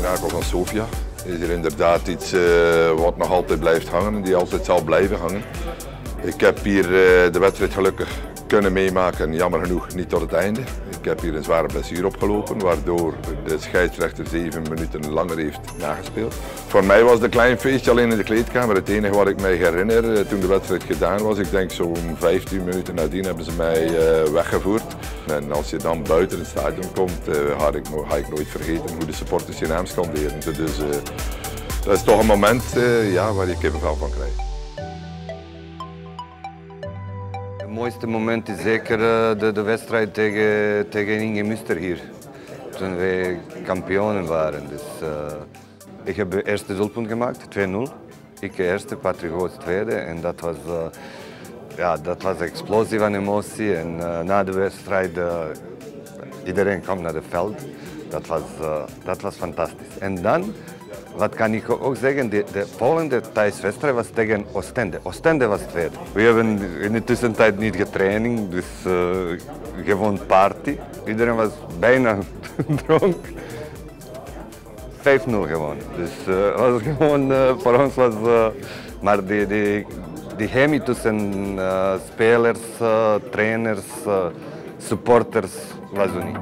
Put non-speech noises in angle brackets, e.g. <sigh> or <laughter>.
schakel van Sofia is er inderdaad iets uh, wat nog altijd blijft hangen en die altijd zal blijven hangen. Ik heb hier uh, de wedstrijd gelukkig kunnen meemaken, jammer genoeg niet tot het einde. Ik heb hier een zware blessure opgelopen, waardoor de scheidsrechter zeven minuten langer heeft nagespeeld. Voor mij was het een klein feestje alleen in de kleedkamer. Het enige wat ik mij herinner eh, toen de wedstrijd gedaan was, ik denk zo'n 15 minuten nadien hebben ze mij uh, weggevoerd. En als je dan buiten het stadion komt, uh, ga, ik, ga ik nooit vergeten hoe de supporters je naam scanderen. Dus dat is toch een moment ja, waar je kippenvel van krijgt. Het mooiste moment is zeker de, de wedstrijd tegen, tegen Inge Muster hier. Toen wij kampioenen waren. Dus, uh, ik heb de eerste doelpunt gemaakt, 2-0. Ik eerste, Patrick Goots tweede. En dat was, uh, ja, dat was een explosie van emotie. En na de wedstrijd, iedereen kwam naar het veld. Dat was, dat was fantastisch. En dan wat kan ik ook zeggen, de, de volgende thuiswedstrijd was tegen Oostende. Oostende was tweede. We hebben in de tussentijd niet getraind, dus uh, gewoon party. Iedereen was bijna <laughs> dronk. 5-0 gewoon. Dus uh, was gewoon, voor ons was, maar die, die, die chemie tussen spelers, trainers, supporters was uniek.